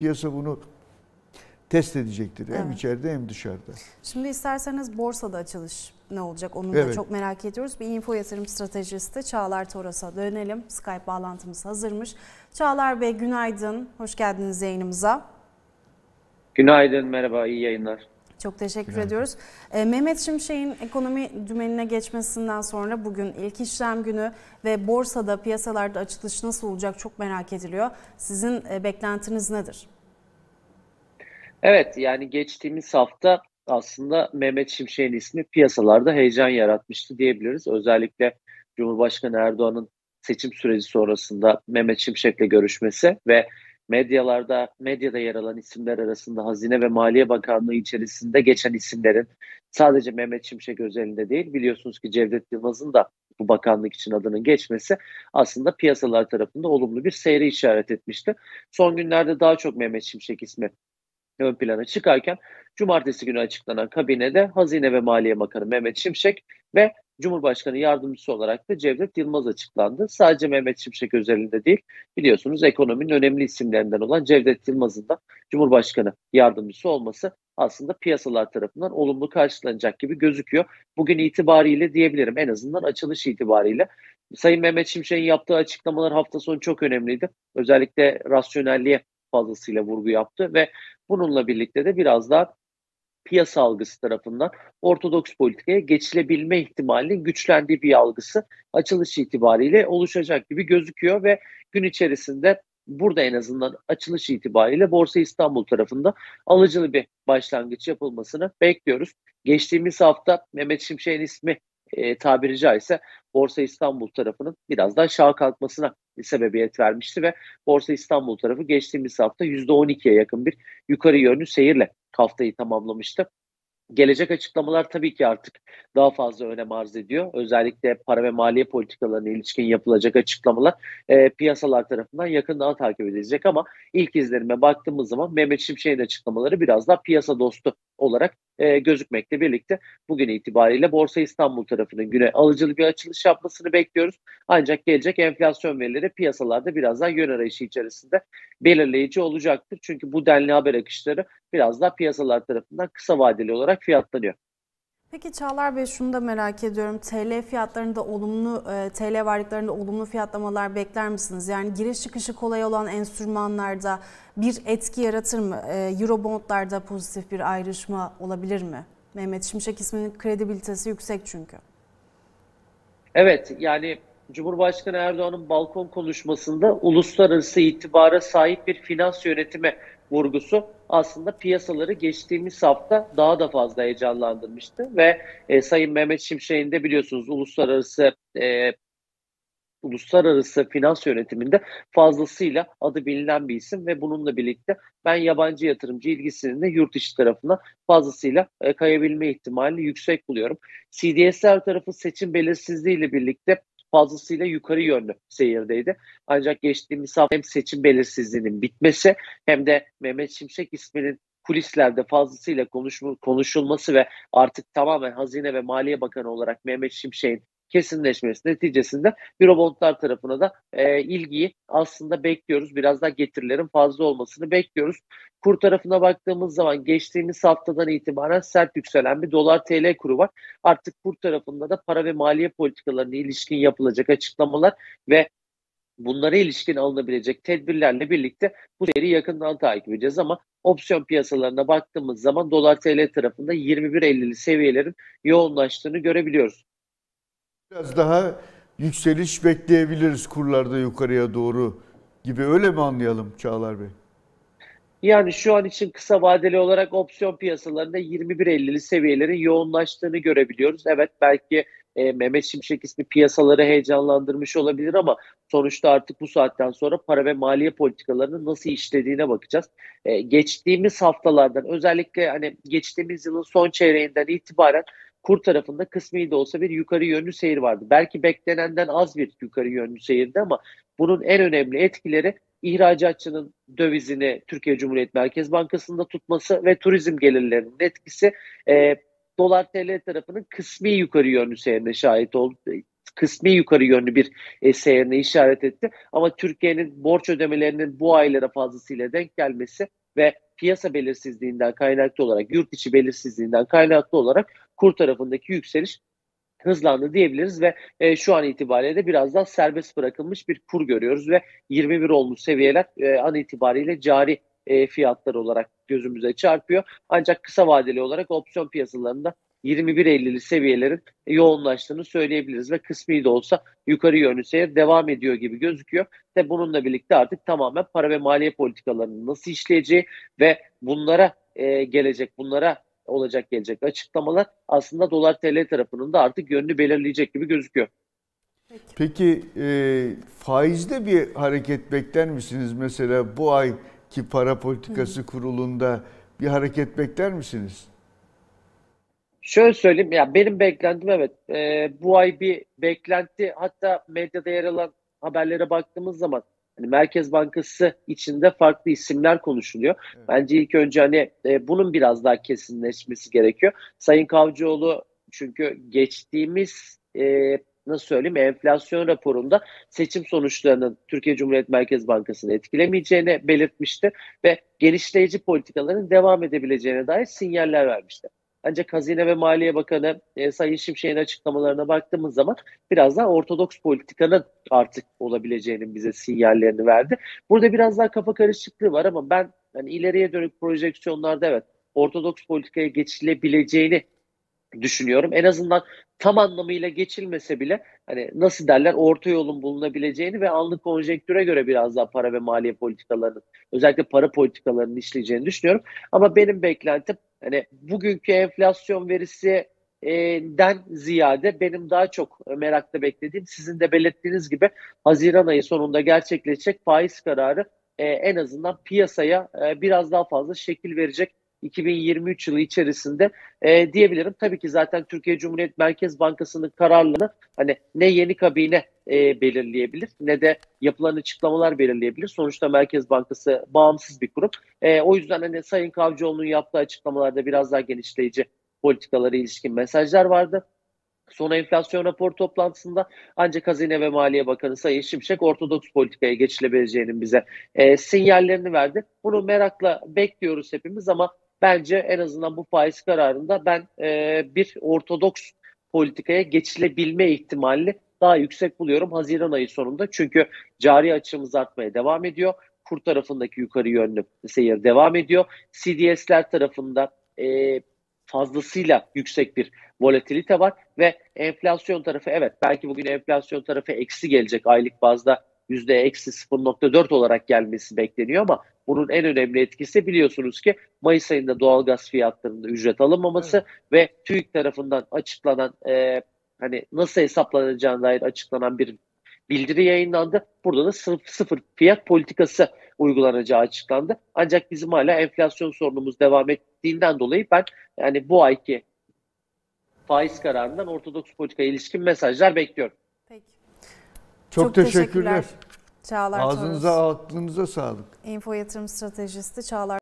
Piyasa bunu test edecektir. Hem evet. içeride hem dışarıda. Şimdi isterseniz borsada açılış ne olacak onu da evet. çok merak ediyoruz. Bir info yatırım stratejisti Çağlar Toros'a dönelim. Skype bağlantımız hazırmış. Çağlar Bey günaydın. Hoş geldiniz yayınımıza. Günaydın, merhaba, iyi yayınlar. Çok teşekkür Güzel. ediyoruz. E, Mehmet Şimşek'in ekonomi dümenine geçmesinden sonra bugün ilk işlem günü ve borsada piyasalarda açılış nasıl olacak çok merak ediliyor. Sizin e, beklentiniz nedir? Evet yani geçtiğimiz hafta aslında Mehmet Şimşek'in ismi piyasalarda heyecan yaratmıştı diyebiliriz. Özellikle Cumhurbaşkanı Erdoğan'ın seçim süreci sonrasında Mehmet Şimşek'le görüşmesi ve medyalarda medyada yer alan isimler arasında Hazine ve Maliye Bakanlığı içerisinde geçen isimlerin sadece Mehmet Şimşek özelinde değil biliyorsunuz ki Cevdet Yılmaz'ın da bu bakanlık için adının geçmesi aslında piyasalar tarafında olumlu bir seyre işaret etmişti. Son günlerde daha çok Mehmet Şimşek ismi ön plana çıkarken cumartesi günü açıklanan kabinede Hazine ve Maliye Bakanı Mehmet Şimşek ve Cumhurbaşkanı yardımcısı olarak da Cevdet Yılmaz açıklandı. Sadece Mehmet Şimşek özelinde değil biliyorsunuz ekonominin önemli isimlerinden olan Cevdet Yılmaz'ın da Cumhurbaşkanı yardımcısı olması aslında piyasalar tarafından olumlu karşılanacak gibi gözüküyor. Bugün itibariyle diyebilirim en azından açılış itibariyle. Sayın Mehmet Şimşek'in yaptığı açıklamalar hafta sonu çok önemliydi. Özellikle rasyonelliğe fazlasıyla vurgu yaptı ve bununla birlikte de biraz daha piyasa algısı tarafından ortodoks politikaya geçilebilme ihtimalinin güçlendiği bir algısı açılış itibariyle oluşacak gibi gözüküyor ve gün içerisinde burada en azından açılış itibariyle Borsa İstanbul tarafında alıcılı bir başlangıç yapılmasını bekliyoruz. Geçtiğimiz hafta Mehmet Şimşek'in ismi e, tabiri caizse Borsa İstanbul tarafının biraz daha şaha kalkmasına sebebiyet vermişti ve Borsa İstanbul tarafı geçtiğimiz hafta %12'ye yakın bir yukarı yönlü seyirle haftayı tamamlamıştı. Gelecek açıklamalar tabii ki artık daha fazla önem arz ediyor. Özellikle para ve maliye politikalarına ilişkin yapılacak açıklamalar e, piyasalar tarafından yakından takip edilecek ama ilk izlerime baktığımız zaman Mehmet Şimşek'in açıklamaları biraz daha piyasa dostu olarak e, gözükmekle birlikte bugün itibariyle Borsa İstanbul tarafının güne alıcılı bir açılış yapmasını bekliyoruz. Ancak gelecek enflasyon verileri piyasalarda biraz daha yön arayışı içerisinde belirleyici olacaktır. Çünkü bu denli haber akışları biraz daha piyasalar tarafından kısa vadeli olarak fiyatlanıyor. Peki Çağlar Bey şunu da merak ediyorum. TL fiyatlarında olumlu, e, TL varlıklarında olumlu fiyatlamalar bekler misiniz? Yani giriş çıkışı kolay olan enstrümanlarda bir etki yaratır mı? E, Eurobondlarda pozitif bir ayrışma olabilir mi? Mehmet Şimşek isminin kredibilitesi yüksek çünkü. Evet yani Cumhurbaşkanı Erdoğan'ın balkon konuşmasında uluslararası itibara sahip bir finans yönetimi vurgusu aslında piyasaları geçtiğimiz hafta daha da fazla heyecanlandırmıştı ve e, Sayın Mehmet Şimşek'in de biliyorsunuz uluslararası e, uluslararası finans yönetiminde fazlasıyla adı bilinen bir isim ve bununla birlikte ben yabancı yatırımcı ilgisinin de yurt içi tarafına fazlasıyla e, kayabilme ihtimali yüksek buluyorum. CDS'ler tarafı seçim belirsizliği ile birlikte fazlasıyla yukarı yönlü seyirdeydi. Ancak geçtiğimiz hafta hem seçim belirsizliğinin bitmesi hem de Mehmet Şimşek isminin kulislerde fazlasıyla konuşulması ve artık tamamen Hazine ve Maliye Bakanı olarak Mehmet Şimşek'in kesinleşmesi neticesinde Eurobondlar tarafına da e, ilgiyi aslında bekliyoruz. Biraz daha getirilerin fazla olmasını bekliyoruz. Kur tarafına baktığımız zaman geçtiğimiz haftadan itibaren sert yükselen bir dolar TL kuru var. Artık kur tarafında da para ve maliye politikalarına ilişkin yapılacak açıklamalar ve bunlara ilişkin alınabilecek tedbirlerle birlikte bu seyri yakından takip edeceğiz ama opsiyon piyasalarına baktığımız zaman dolar TL tarafında 21.50'li seviyelerin yoğunlaştığını görebiliyoruz. Biraz daha yükseliş bekleyebiliriz kurlarda yukarıya doğru gibi öyle mi anlayalım Çağlar Bey? Yani şu an için kısa vadeli olarak opsiyon piyasalarında 21.50'li seviyelerin yoğunlaştığını görebiliyoruz. Evet belki e, Mehmet Şimşek ismi piyasaları heyecanlandırmış olabilir ama sonuçta artık bu saatten sonra para ve maliye politikalarının nasıl işlediğine bakacağız. E, geçtiğimiz haftalardan özellikle hani geçtiğimiz yılın son çeyreğinden itibaren kur tarafında kısmi de olsa bir yukarı yönlü seyir vardı. Belki beklenenden az bir yukarı yönlü seyirdi ama bunun en önemli etkileri ihracatçının dövizini Türkiye Cumhuriyet Merkez Bankası'nda tutması ve turizm gelirlerinin etkisi e, dolar TL tarafının kısmi yukarı yönlü seyrine şahit oldu kısmi yukarı yönlü bir e, seyrine işaret etti. Ama Türkiye'nin borç ödemelerinin bu aylara fazlasıyla denk gelmesi ve piyasa belirsizliğinden kaynaklı olarak, yurt içi belirsizliğinden kaynaklı olarak kur tarafındaki yükseliş hızlandı diyebiliriz ve e, şu an itibariyle de biraz daha serbest bırakılmış bir kur görüyoruz ve 21 olmuş seviyeler e, an itibariyle cari e, fiyatlar olarak gözümüze çarpıyor. Ancak kısa vadeli olarak opsiyon piyasalarında 21.50'li seviyelerin yoğunlaştığını söyleyebiliriz ve kısmi de olsa yukarı yönlü seyir devam ediyor gibi gözüküyor. Ve bununla birlikte artık tamamen para ve maliye politikalarının nasıl işleyeceği ve bunlara e, gelecek, bunlara olacak gelecek açıklamalar aslında dolar TL tarafının da artık yönünü belirleyecek gibi gözüküyor. Peki e, faizde bir hareket bekler misiniz? Mesela bu ayki para politikası kurulunda bir hareket bekler misiniz? Şöyle söyleyeyim ya benim beklentim evet e, bu ay bir beklenti hatta medyada yer alan haberlere baktığımız zaman hani Merkez Bankası içinde farklı isimler konuşuluyor. Evet. Bence ilk önce hani e, bunun biraz daha kesinleşmesi gerekiyor. Sayın Kavcıoğlu çünkü geçtiğimiz e, nasıl söyleyeyim enflasyon raporunda seçim sonuçlarının Türkiye Cumhuriyet Merkez Bankası'nı etkilemeyeceğini belirtmişti ve genişleyici politikaların devam edebileceğine dair sinyaller vermişti. Ancak Hazine ve Maliye Bakanı e, Sayın Şimşek'in açıklamalarına baktığımız zaman biraz daha ortodoks politikanın artık olabileceğinin bize sinyallerini verdi. Burada biraz daha kafa karışıklığı var ama ben hani ileriye dönük projeksiyonlarda evet ortodoks politikaya geçilebileceğini düşünüyorum. En azından tam anlamıyla geçilmese bile hani nasıl derler orta yolun bulunabileceğini ve anlık konjektüre göre biraz daha para ve maliye politikalarının özellikle para politikalarının işleyeceğini düşünüyorum. Ama benim beklentim hani bugünkü enflasyon verisi den ziyade benim daha çok merakla beklediğim sizin de belirttiğiniz gibi Haziran ayı sonunda gerçekleşecek faiz kararı e, en azından piyasaya e, biraz daha fazla şekil verecek 2023 yılı içerisinde e, diyebilirim. Tabii ki zaten Türkiye Cumhuriyet Merkez Bankası'nın kararlarını hani ne yeni kabine e, belirleyebilir ne de yapılan açıklamalar belirleyebilir. Sonuçta Merkez Bankası bağımsız bir kurum. E, o yüzden hani Sayın Kavcıoğlu'nun yaptığı açıklamalarda biraz daha genişleyici politikalara ilişkin mesajlar vardı. Son enflasyon rapor toplantısında ancak Hazine ve Maliye Bakanı Sayın Şimşek ortodoks politikaya geçilebileceğinin bize e, sinyallerini verdi. Bunu merakla bekliyoruz hepimiz ama bence en azından bu faiz kararında ben e, bir ortodoks politikaya geçilebilme ihtimalini daha yüksek buluyorum Haziran ayı sonunda. Çünkü cari açığımız artmaya devam ediyor. Kur tarafındaki yukarı yönlü seyir devam ediyor. CDS'ler tarafında e, fazlasıyla yüksek bir volatilite var ve enflasyon tarafı evet belki bugün enflasyon tarafı eksi gelecek aylık bazda yüzde eksi 0.4 olarak gelmesi bekleniyor ama bunun en önemli etkisi biliyorsunuz ki Mayıs ayında doğalgaz fiyatlarında ücret alınmaması evet. ve TÜİK tarafından açıklanan e, hani nasıl hesaplanacağına dair açıklanan bir bildiri yayınlandı. Burada da sıfır, sıfır fiyat politikası uygulanacağı açıklandı. Ancak bizim hala enflasyon sorunumuz devam ettiğinden dolayı ben yani bu ayki faiz kararından ortodoks politikaya ilişkin mesajlar bekliyorum. Peki. Çok, Çok teşekkürler. teşekkürler. Çağlar Ağzınıza, Toros. aklınıza sağlık. Info Yatırım Stratejisti Çağlar